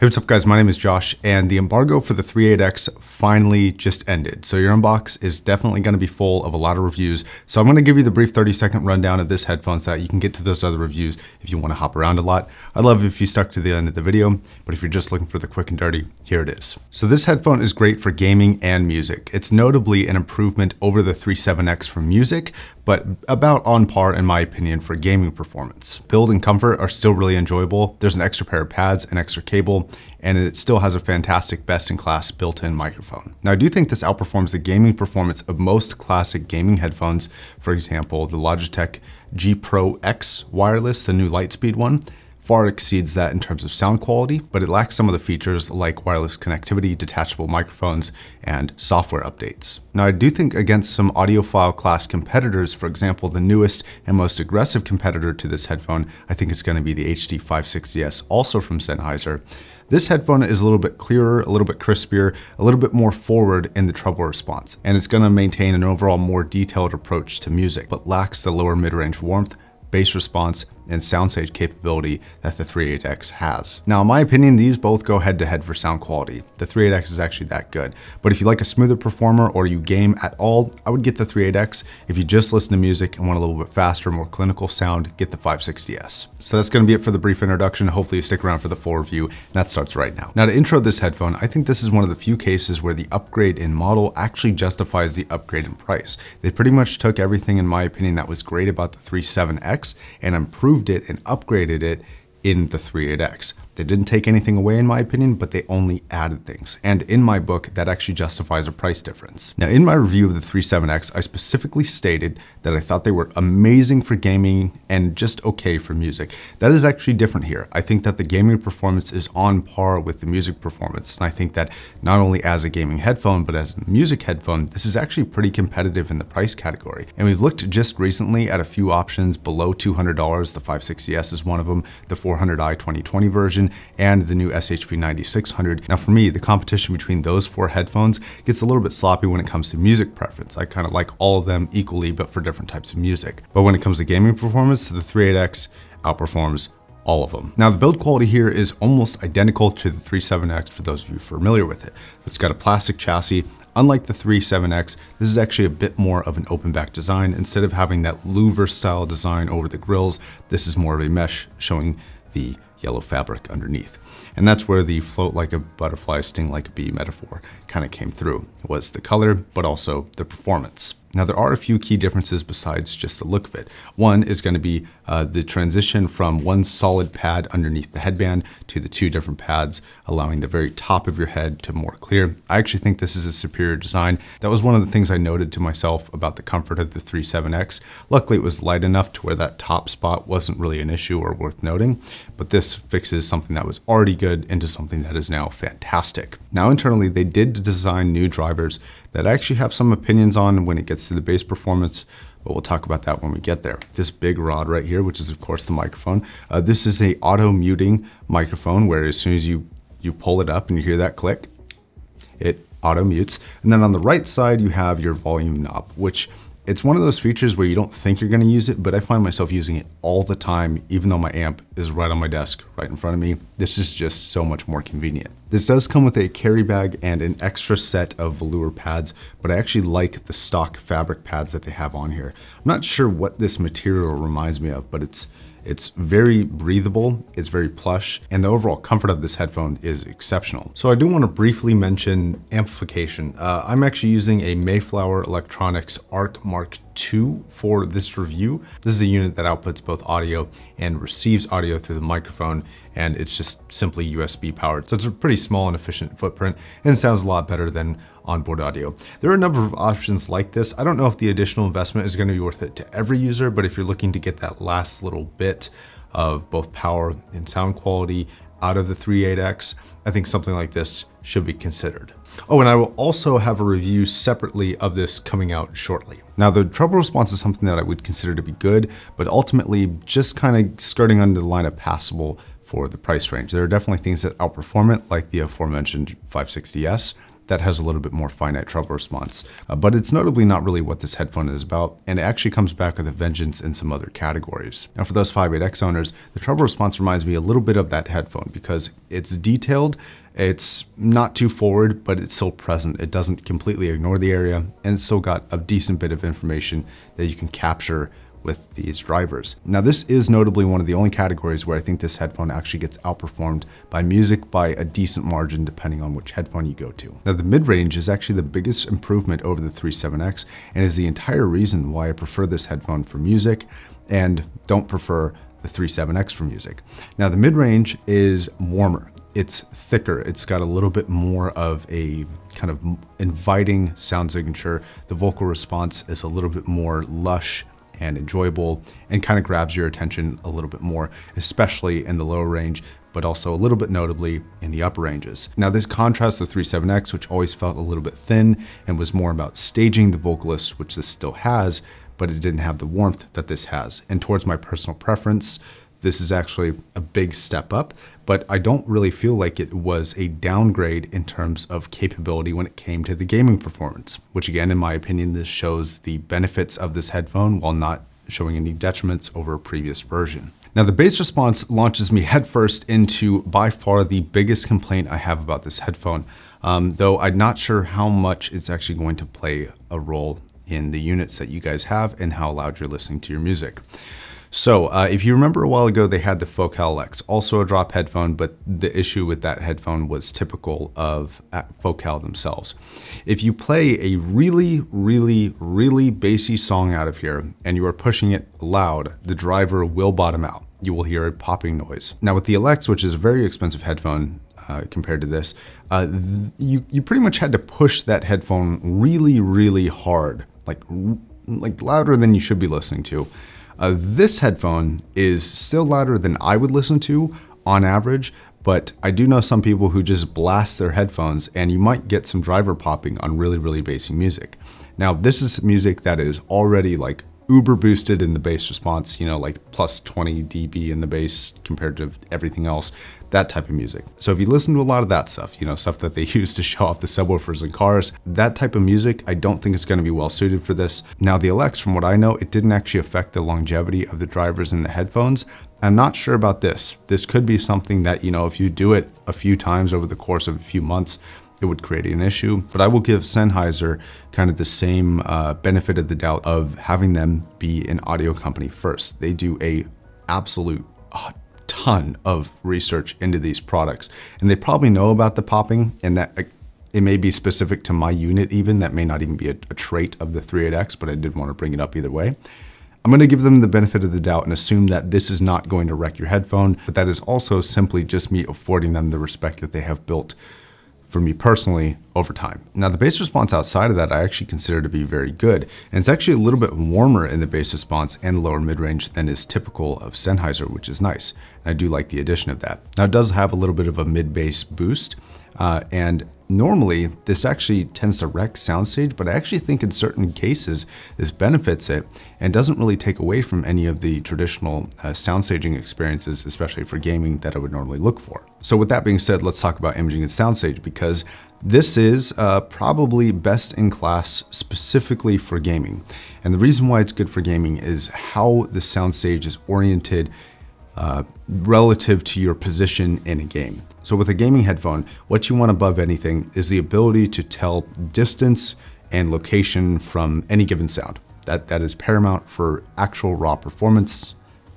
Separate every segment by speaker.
Speaker 1: Hey, what's up guys? My name is Josh and the embargo for the 38X finally just ended. So your inbox is definitely going to be full of a lot of reviews. So I'm going to give you the brief 30 second rundown of this headphone so that you can get to those other reviews if you want to hop around a lot. I'd love if you stuck to the end of the video, but if you're just looking for the quick and dirty, here it is. So this headphone is great for gaming and music. It's notably an improvement over the 37X for music, but about on par in my opinion for gaming performance. Build and comfort are still really enjoyable. There's an extra pair of pads, an extra cable, and it still has a fantastic best-in-class built-in microphone. Now I do think this outperforms the gaming performance of most classic gaming headphones, for example the Logitech G Pro X wireless, the new Lightspeed one, far exceeds that in terms of sound quality, but it lacks some of the features like wireless connectivity, detachable microphones, and software updates. Now, I do think against some audiophile class competitors, for example, the newest and most aggressive competitor to this headphone, I think it's going to be the HD 560S, also from Sennheiser. This headphone is a little bit clearer, a little bit crispier, a little bit more forward in the treble response, and it's going to maintain an overall more detailed approach to music, but lacks the lower mid-range warmth, bass response, and soundstage capability that the 38X has. Now, in my opinion, these both go head to head for sound quality. The 38X is actually that good, but if you like a smoother performer or you game at all, I would get the 38X. If you just listen to music and want a little bit faster, more clinical sound, get the 560S. So that's gonna be it for the brief introduction. Hopefully you stick around for the full review, and that starts right now. Now to intro this headphone, I think this is one of the few cases where the upgrade in model actually justifies the upgrade in price. They pretty much took everything, in my opinion, that was great about the 37X and improved improved it and upgraded it in the 38X. They didn't take anything away in my opinion, but they only added things. And in my book, that actually justifies a price difference. Now in my review of the 37X, I specifically stated that I thought they were amazing for gaming and just okay for music. That is actually different here. I think that the gaming performance is on par with the music performance. And I think that not only as a gaming headphone, but as a music headphone, this is actually pretty competitive in the price category. And we've looked just recently at a few options below $200. The 560S is one of them, the 400i 2020 version, and the new SHP 9600. Now for me, the competition between those four headphones gets a little bit sloppy when it comes to music preference. I kind of like all of them equally, but for different types of music. But when it comes to gaming performance, the 38X outperforms all of them. Now the build quality here is almost identical to the 37X for those of you familiar with it. It's got a plastic chassis, Unlike the 37X, this is actually a bit more of an open back design. Instead of having that louver style design over the grills, this is more of a mesh showing the yellow fabric underneath. And that's where the float like a butterfly, sting like a bee metaphor kind of came through, it was the color, but also the performance. Now there are a few key differences besides just the look of it. One is going to be uh, the transition from one solid pad underneath the headband to the two different pads, allowing the very top of your head to more clear. I actually think this is a superior design. That was one of the things I noted to myself about the comfort of the 37X. Luckily it was light enough to where that top spot wasn't really an issue or worth noting, but this fixes something that was already good into something that is now fantastic. Now internally they did design new drivers that I actually have some opinions on when it gets to the bass performance, but we'll talk about that when we get there. This big rod right here, which is of course the microphone. Uh, this is a auto muting microphone where as soon as you, you pull it up and you hear that click, it auto mutes. And then on the right side, you have your volume knob, which it's one of those features where you don't think you're gonna use it, but I find myself using it all the time, even though my amp is right on my desk, right in front of me. This is just so much more convenient. This does come with a carry bag and an extra set of velour pads, but I actually like the stock fabric pads that they have on here. I'm not sure what this material reminds me of, but it's it's very breathable, it's very plush, and the overall comfort of this headphone is exceptional. So I do want to briefly mention amplification. Uh, I'm actually using a Mayflower Electronics ARC Mark II for this review. This is a unit that outputs both audio and receives audio through the microphone, and it's just simply USB powered. So it's a pretty small and efficient footprint, and sounds a lot better than onboard audio. There are a number of options like this. I don't know if the additional investment is gonna be worth it to every user, but if you're looking to get that last little bit of both power and sound quality out of the 38X, I think something like this should be considered. Oh, and I will also have a review separately of this coming out shortly. Now, the treble response is something that I would consider to be good, but ultimately just kind of skirting under the line of passable for the price range. There are definitely things that outperform it, like the aforementioned 560S, that has a little bit more finite treble response. Uh, but it's notably not really what this headphone is about, and it actually comes back with a vengeance in some other categories. Now for those 58X owners, the treble response reminds me a little bit of that headphone because it's detailed, it's not too forward, but it's still present. It doesn't completely ignore the area, and it's still got a decent bit of information that you can capture with these drivers. Now this is notably one of the only categories where I think this headphone actually gets outperformed by music by a decent margin depending on which headphone you go to. Now the mid-range is actually the biggest improvement over the 37X and is the entire reason why I prefer this headphone for music and don't prefer the 37X for music. Now the mid-range is warmer. It's thicker. It's got a little bit more of a kind of inviting sound signature. The vocal response is a little bit more lush and enjoyable and kind of grabs your attention a little bit more, especially in the lower range, but also a little bit notably in the upper ranges. Now this contrasts the 37X, which always felt a little bit thin and was more about staging the vocalist, which this still has, but it didn't have the warmth that this has. And towards my personal preference, this is actually a big step up, but I don't really feel like it was a downgrade in terms of capability when it came to the gaming performance, which again, in my opinion, this shows the benefits of this headphone while not showing any detriments over a previous version. Now the bass response launches me headfirst into by far the biggest complaint I have about this headphone, um, though I'm not sure how much it's actually going to play a role in the units that you guys have and how loud you're listening to your music. So uh, if you remember a while ago, they had the Focal Elex, also a drop headphone, but the issue with that headphone was typical of uh, Focal themselves. If you play a really, really, really bassy song out of here and you are pushing it loud, the driver will bottom out. You will hear a popping noise. Now with the Elex, which is a very expensive headphone, uh, compared to this, uh, you, you pretty much had to push that headphone really, really hard, like, like louder than you should be listening to. Uh, this headphone is still louder than I would listen to on average, but I do know some people who just blast their headphones and you might get some driver popping on really, really bassy music. Now, this is music that is already like uber boosted in the bass response, you know, like plus 20 dB in the bass compared to everything else, that type of music. So if you listen to a lot of that stuff, you know, stuff that they use to show off the subwoofers in cars, that type of music, I don't think it's gonna be well suited for this. Now the Elex, from what I know, it didn't actually affect the longevity of the drivers in the headphones. I'm not sure about this. This could be something that, you know, if you do it a few times over the course of a few months, it would create an issue. But I will give Sennheiser kind of the same uh, benefit of the doubt of having them be an audio company first. They do a absolute uh, ton of research into these products, and they probably know about the popping and that. It may be specific to my unit even, that may not even be a, a trait of the 38X, but I did want to bring it up either way. I'm going to give them the benefit of the doubt and assume that this is not going to wreck your headphone, but that is also simply just me affording them the respect that they have built for me personally over time. Now the bass response outside of that I actually consider to be very good and it's actually a little bit warmer in the bass response and lower mid-range than is typical of Sennheiser which is nice. I do like the addition of that. Now it does have a little bit of a mid-bass boost uh, and normally this actually tends to wreck soundstage, but I actually think in certain cases this benefits it and doesn't really take away from any of the traditional uh, soundstaging experiences, especially for gaming that I would normally look for. So with that being said, let's talk about imaging and soundstage because this is uh, probably best in class specifically for gaming. And the reason why it's good for gaming is how the soundstage is oriented uh, relative to your position in a game. So with a gaming headphone, what you want above anything is the ability to tell distance and location from any given sound. That, that is paramount for actual raw performance.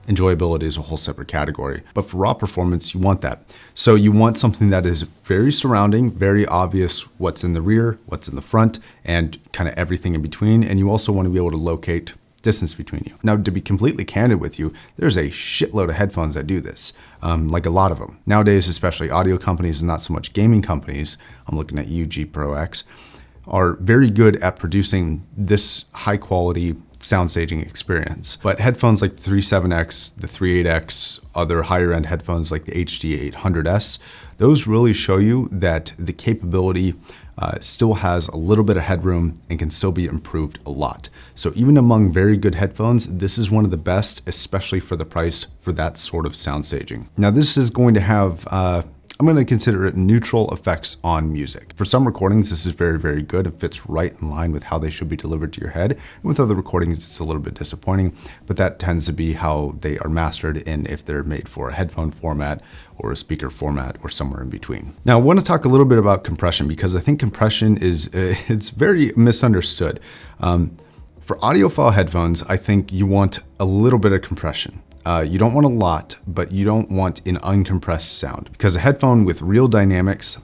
Speaker 1: Enjoyability is a whole separate category. But for raw performance, you want that. So you want something that is very surrounding, very obvious what's in the rear, what's in the front, and kind of everything in between. And you also want to be able to locate distance between you. Now, to be completely candid with you, there's a shitload of headphones that do this, um, like a lot of them. Nowadays, especially audio companies and not so much gaming companies, I'm looking at you G Pro X, are very good at producing this high quality sound staging experience. But headphones like the 37X, the 38X, other higher end headphones like the HD 800S, those really show you that the capability uh, still has a little bit of headroom and can still be improved a lot. So even among very good headphones, this is one of the best, especially for the price for that sort of sound staging. Now this is going to have uh, I'm going to consider it neutral effects on music. For some recordings, this is very, very good. It fits right in line with how they should be delivered to your head. And with other recordings, it's a little bit disappointing, but that tends to be how they are mastered and if they're made for a headphone format or a speaker format or somewhere in between. Now, I want to talk a little bit about compression because I think compression is uh, it's very misunderstood. Um, for audiophile headphones, I think you want a little bit of compression. Uh, you don't want a lot, but you don't want an uncompressed sound because a headphone with real dynamics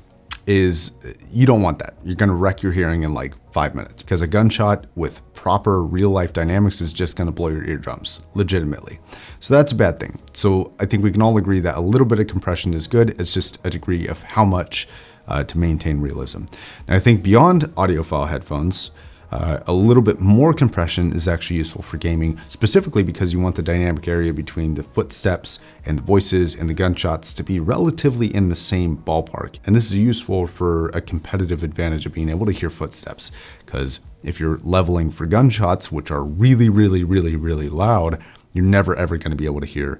Speaker 1: is, you don't want that. You're gonna wreck your hearing in like five minutes because a gunshot with proper real life dynamics is just gonna blow your eardrums, legitimately. So that's a bad thing. So I think we can all agree that a little bit of compression is good. It's just a degree of how much uh, to maintain realism. Now I think beyond audiophile headphones, uh, a little bit more compression is actually useful for gaming, specifically because you want the dynamic area between the footsteps and the voices and the gunshots to be relatively in the same ballpark. And this is useful for a competitive advantage of being able to hear footsteps, because if you're leveling for gunshots, which are really, really, really, really loud, you're never ever going to be able to hear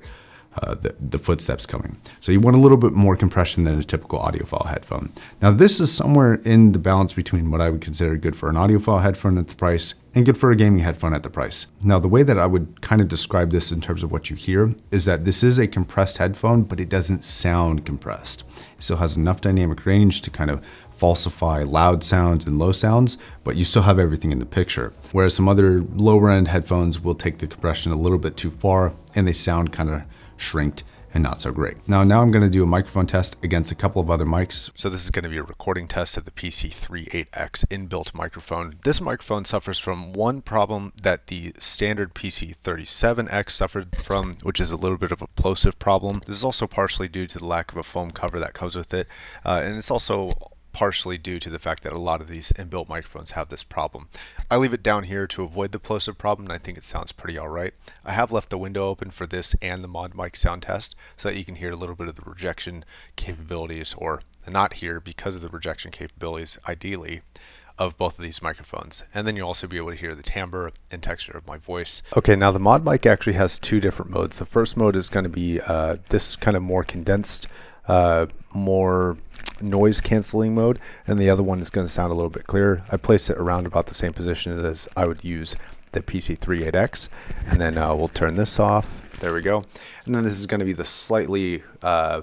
Speaker 1: uh, the, the, footsteps coming. So you want a little bit more compression than a typical audiophile headphone. Now this is somewhere in the balance between what I would consider good for an audiophile headphone at the price and good for a gaming headphone at the price. Now the way that I would kind of describe this in terms of what you hear is that this is a compressed headphone, but it doesn't sound compressed. It still has enough dynamic range to kind of falsify loud sounds and low sounds, but you still have everything in the picture. Whereas some other lower end headphones will take the compression a little bit too far and they sound kind of shrinked and not so great. Now, now I'm going to do a microphone test against a couple of other mics.
Speaker 2: So this is going to be a recording test of the PC38X inbuilt microphone. This microphone suffers from one problem that the standard PC37X suffered from, which is a little bit of a plosive problem. This is also partially due to the lack of a foam cover that comes with it. Uh, and it's also partially due to the fact that a lot of these inbuilt microphones have this problem. I leave it down here to avoid the plosive problem and I think it sounds pretty alright. I have left the window open for this and the mod mic sound test so that you can hear a little bit of the rejection capabilities or not hear because of the rejection capabilities ideally of both of these microphones. And then you'll also be able to hear the timbre and texture of my voice. Okay, now the mod mic actually has two different modes. The first mode is going to be uh, this kind of more condensed, uh, more noise canceling mode and the other one is going to sound a little bit clearer. I placed it around about the same position as I would use the PC38X and then uh, we'll turn this off. There we go. And then this is going to be the slightly uh,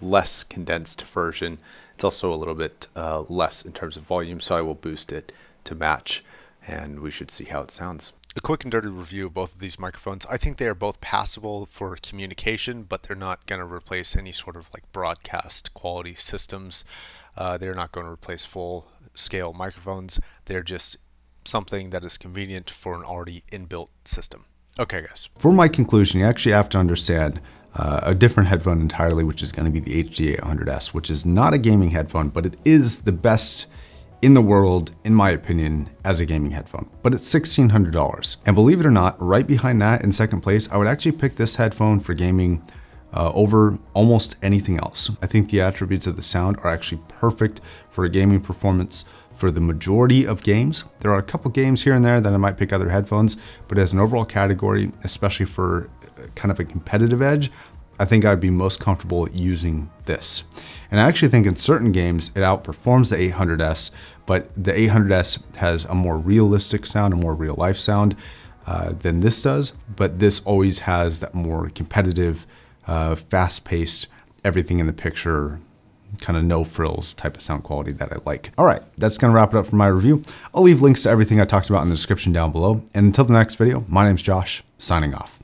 Speaker 2: less condensed version. It's also a little bit uh, less in terms of volume so I will boost it to match and we should see how it sounds a quick and dirty review of both of these microphones. I think they are both passable for communication, but they're not going to replace any sort of like broadcast quality systems. Uh, they're not going to replace full scale microphones. They're just something that is convenient for an already inbuilt system. Okay, guys.
Speaker 1: For my conclusion, you actually have to understand uh, a different headphone entirely, which is going to be the HD 800S, which is not a gaming headphone, but it is the best in the world, in my opinion, as a gaming headphone, but it's $1,600. And believe it or not, right behind that in second place, I would actually pick this headphone for gaming uh, over almost anything else. I think the attributes of the sound are actually perfect for a gaming performance for the majority of games. There are a couple games here and there that I might pick other headphones, but as an overall category, especially for uh, kind of a competitive edge, I think I'd be most comfortable using this. And I actually think in certain games it outperforms the 800S, but the 800S has a more realistic sound, a more real life sound uh, than this does. But this always has that more competitive, uh, fast paced, everything in the picture, kind of no frills type of sound quality that I like. All right, that's gonna wrap it up for my review. I'll leave links to everything I talked about in the description down below. And until the next video, my name's Josh, signing off.